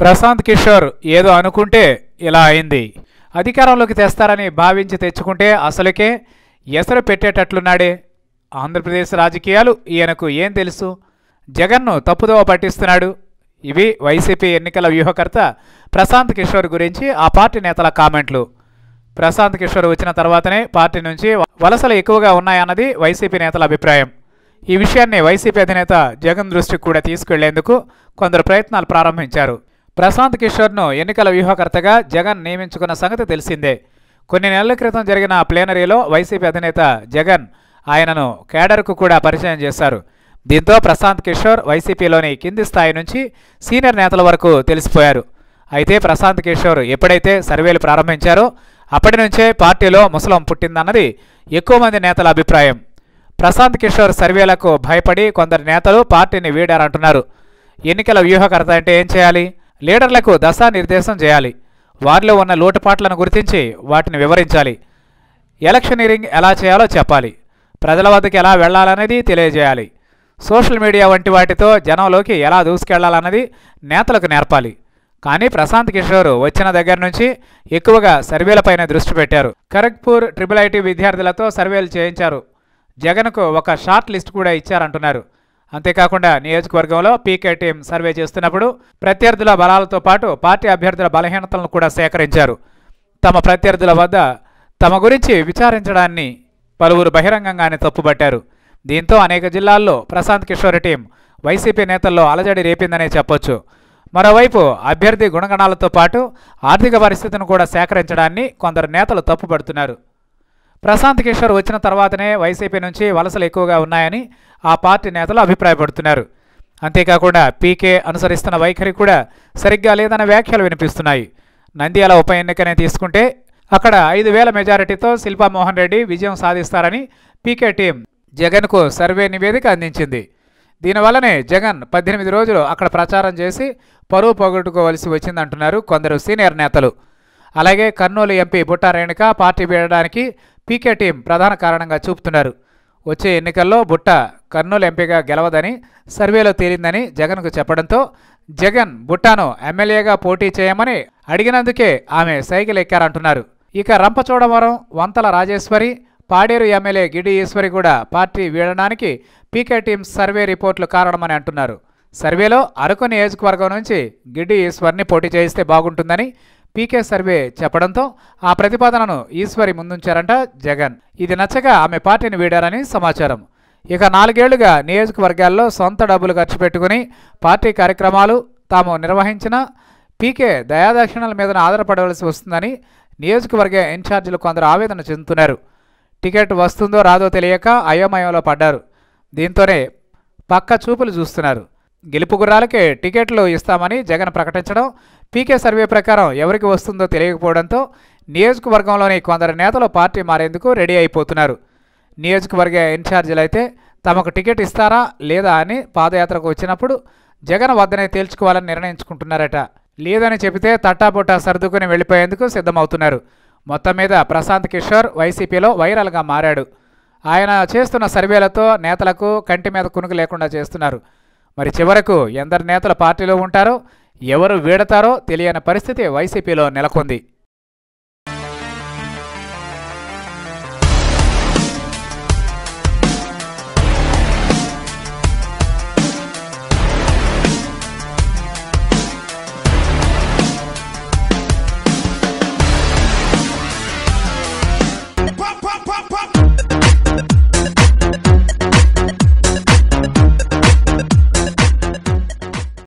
ప్రశాంత్ కిషోర్ ఏదో అనుకుంటే ఇలా అయింది. అధికారంలోకి తెస్తారని భావించి తెచ్చుకుంటే అసలుకే ఎసరు పెట్టేటట్లున్నాడే. ఆంధ్రప్రదేశ్ రాజకీయాలు ఈయనకు ఏం తెలుసు? జగన్ను తప్పుదోవ పట్టిస్తున్నాడు. ఇవి వైసీపీ ఎన్నికల వ్యూహకర్త ప్రశాంత్ కిషోర్ గురించి ఆ పార్టీ నేతల కామెంట్లు. ప్రశాంత్ కిషోర్ వచ్చిన తర్వాతనే పార్టీ నుంచి వలసలు ఎక్కువగా ఉన్నాయన్నది వైసీపీ నేతల అభిప్రాయం. ఈ విషయాన్ని వైసీపీ అధినేత జగన్ దృష్టికి కూడా తీసుకెళ్ళేందుకు కొందరు ప్రయత్నాలు ప్రారంభించారు. ప్రశాంత్ కిషోర్ను ఎన్నికల వ్యూహకర్తగా జగన్ నియమించుకున్న సంగతి తెలిసిందే. కొన్ని నెలల క్రితం జరిగిన ప్లేనరీలో వైసీపీ అధినేత జగన్ ఆయనను కేడర్కు కూడా పరిచయం చేశారు. దీంతో ప్రశాంత్ కిషోర్ వైసీపీలోని కింది స్థాయి నుంచి సీనియర్ నేతల వరకు తెలిసిపోయారు. అయితే ప్రశాంత్ కిషోర్ ఎప్పుడైతే సర్వేలు ప్రారంభించారో అప్పటి నుంచే పార్టీలో ముసలం పుట్టిందన్నది ఎక్కువ మంది నేతల అభిప్రాయం. ప్రశాంత్ కిషోర్ సర్వేలకు భయపడి కొందరు నేతలు పార్టీని వీడారంటున్నారు. ఎన్నికల వ్యూహకర్త అంటే ఏం చేయాలి? లీడర్లకు దశానిర్దేశం చేయాలి. వారిలో ఉన్న లోటుపాట్లను గుర్తించి వాటిని వివరించాలి. ఎలక్షనీరింగ్ ఎలా చేయాలో చెప్పాలి. ప్రజల వద్దకు ఎలా వెళ్ళాలనేది తెలియజేయాలి. సోషల్ మీడియా వంటి వాటితో జనంలోకి ఎలా దూసుకెళ్ళాలన్నది నేతలకు నేర్పాలి. కానీ ప్రశాంత్ కిషోర్ వచ్చిన దగ్గర నుంచి ఎక్కువగా సర్వేలపైన దృష్టి పెట్టారు. ఖరగ్పూర్ ట్రిపుల్ ఐటీ విద్యార్థులతో సర్వేలు చేయించారు. జగన్కు ఒక షార్ట్ లిస్ట్ కూడా ఇచ్చారంటున్నారు. అంతేకాకుండా నియోజకవర్గంలో పీకే టీం సర్వే చేస్తున్నప్పుడు ప్రత్యర్థుల బలాలతో పాటు పార్టీ అభ్యర్థుల బలహీనతలను కూడా సేకరించారు. తమ ప్రత్యర్థుల వద్ద తమ గురించి విచారించడాన్ని పలువురు బహిరంగంగానే తప్పుపట్టారు దీంతో అనేక జిల్లాల్లో ప్రశాంత్ కిషోర్ టీం వైసీపీ నేతల్లో అలజడి రేపిందనే చెప్పొచ్చు. మరోవైపు అభ్యర్థి గుణగణాలతో పాటు ఆర్థిక పరిస్థితిని కూడా సేకరించడాన్ని కొందరు నేతలు తప్పుపడుతున్నారు ప్రశాంత్ కిషోర్ వచ్చిన తర్వాతనే వైసీపీ నుంచి వలసలు ఎక్కువగా ఉన్నాయని ఆ పార్టీ నేతలు అభిప్రాయపడుతున్నారు. అంతేకాకుండా పీకే అనుసరిస్తున్న వైఖరి కూడా సరిగ్గా లేదన్న వ్యాఖ్యలు వినిపిస్తున్నాయి. నంద్యాల ఉప ఎన్నికనే తీసుకుంటే అక్కడ ఐదు వేల మెజారిటీతో శిల్పా మోహన్ రెడ్డి విజయం సాధిస్తారని పీకే టీం జగన్కు సర్వే నివేదిక అందించింది. దీనివల్లనే జగన్ పద్దెనిమిది రోజులు అక్కడ ప్రచారం చేసి పరువు పోగొట్టుకోవలసి వచ్చిందంటున్నారు కొందరు సీనియర్ నేతలు. అలాగే కర్నూలు ఎంపీ బుట్టా రేణుక పార్టీ వీడడానికి పీకే టీం ప్రధాన కారణంగా చూపుతున్నారు. వచ్చే ఎన్నికల్లో బుట్ట కర్నూలు ఎంపీగా గెలవదని సర్వేలో తేలిందని జగన్కు చెప్పడంతో జగన్ బుట్టాను ఎమ్మెల్యేగా పోటీ చేయమని అడిగినందుకే ఆమె సైకిల్ ఎక్కారంటున్నారు ఇక రంపచోడవరం వంతల రాజేశ్వరి పాడేరు ఎమ్మెల్యే గిడి ఈశ్వరి కూడా పార్టీ వీడడానికి పీకే టీం సర్వే రిపోర్టులు కారణమని అంటున్నారు. సర్వేలో అరకు నియోజకవర్గం నుంచి గిడ్డి ఈశ్వర్ని పోటీ చేయిస్తే బాగుంటుందని పీకే సర్వే చెప్పడంతో ఆ ప్రతిపాదనను ఈశ్వరి ముందుంచారంట జగన్. ఇది నచ్చక ఆమె పార్టీని వీడారని సమాచారం. ఇక నాలుగేళ్ళుగా నియోజకవర్గాల్లో సొంత డబ్బులు ఖర్చు పెట్టుకుని పార్టీ కార్యక్రమాలు తాము నిర్వహించిన పీకే దయాదక్షిణల మీద ఆధారపడవలసి వస్తుందని నియోజకవర్గ ఇన్ఛార్జీలు కొందరు ఆవేదన చెందుతున్నారు. టికెట్ వస్తుందో రాదో తెలియక అయోమయంలో పడ్డారు. దీంతోనే పక్క చూపులు చూస్తున్నారు. గెలుపు గుర్రాలకే టికెట్లు ఇస్తామని జగన్ ప్రకటించడం పీకే సర్వే ప్రకారం ఎవరికి వస్తుందో తెలియకపోవడంతో నియోజకవర్గంలోని కొందరు నేతలు పార్టీ మారేందుకు రెడీ అయిపోతున్నారు. నియోజకవర్గ ఇన్ఛార్జీలు అయితే తమకు టికెట్ ఇస్తారా లేదా అని పాదయాత్రకు వచ్చినప్పుడు జగన్ వద్దనే తేల్చుకోవాలని నిర్ణయించుకుంటున్నారట. లేదని చెబితే తట్టాపుట్టా సర్దుకుని వెళ్ళిపోయేందుకు సిద్ధమవుతున్నారు. మొత్తం మీద ప్రశాంత్ కిషోర్ వైసీపీలో వైరల్గా మారాడు. ఆయన చేస్తున్న సర్వేలతో నేతలకు కంటి మీద కునుకు లేకుండా చేస్తున్నారు. మరి చివరకు ఎందరు నేతలు పార్టీలో ఉంటారో ఎవరు వీడతారో తెలియని పరిస్థితి వైసీపీలో నెలకొంది.